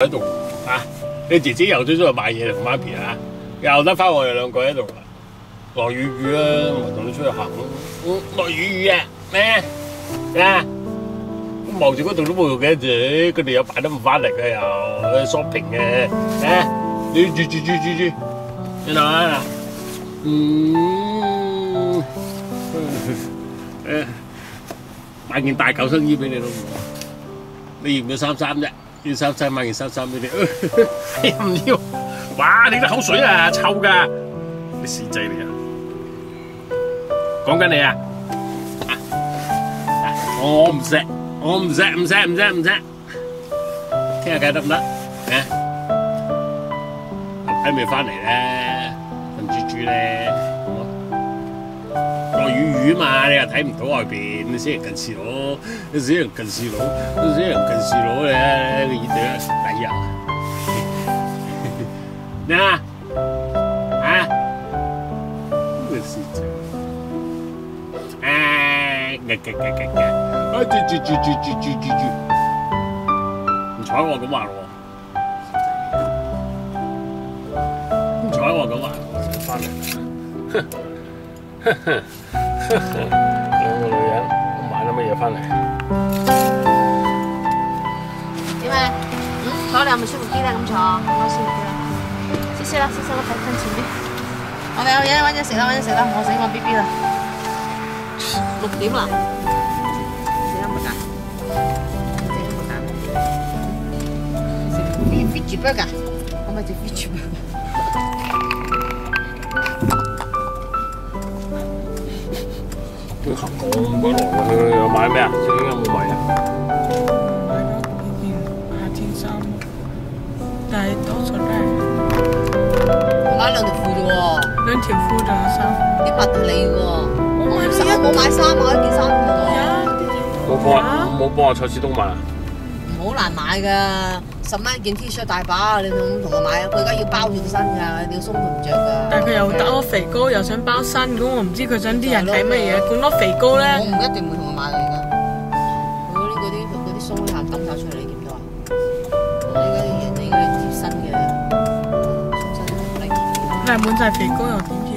喺度啊！你姐姐又咗出去買嘢同媽咪啊，又得翻我哋兩個喺度啦。落雨雨啊，咪同你出去行咯。嗯，落雨雨啊，咩啊？望住嗰度都冇用嘅啫，佢哋又擺得唔翻嚟嘅又 shopping 嘅，啊！你住住住住住，你睇下啦，嗯，诶，买件大救生衣俾你咯，你要唔要衫衫啫？要衫衫買件衫衫俾你，唔要，哇！你啲口水啊，臭噶，你屎仔嚟啊！講緊你啊，我唔识。我唔识唔识唔识唔識，傾下偈得唔得？啊，喺未翻嚟咧，嘛，你又睇唔到外邊，你死人近視佬，你死人近視佬，你死人近視佬咧，個耳朵抵啊！咩啊？啊？咩事啫？啊！嘅嘅嘅嘅嘅。啊！住住住住住住住住，唔睬我咁話咯喎，唔睬我咁話，翻嚟啦！兩個女人，我買咗乜嘢翻嚟？點啊？嗯，坐你係咪舒服啲咧？咁坐，我舒服啲啦。謝謝啦，谢谢啦，睇近前啲。我哋有嘢搵嘢食啦，搵嘢食啦，我醒我 B B 啦。六點啦。絕不㗎，我咪就必絕不。都行咁鬼耐喎，又買咩啊？最近有冇買啊？買咗件夏天衫，但係多數都係買兩條褲啫喎。兩條褲仲有衫。啲襪係你喎。我買衫，我冇買衫啊！一件衫有。冇幫，冇幫我蔡思東買啊？好難買㗎。十蚊一件 T 恤大把，你咁同我買啊！佢而家要包住個身㗎，你要鬆佢唔着㗎。但係佢又打我肥膏，又想包身，咁我唔知佢想啲人睇乜嘢。咁多肥膏咧，我唔一定會同佢買㗎。佢嗰啲嗰啲嗰啲鬆啲鹹抌晒出嚟，你見到啊？你而家啲嘢，你而家貼身嘅，貼身嚟。但係滿晒肥膏又點？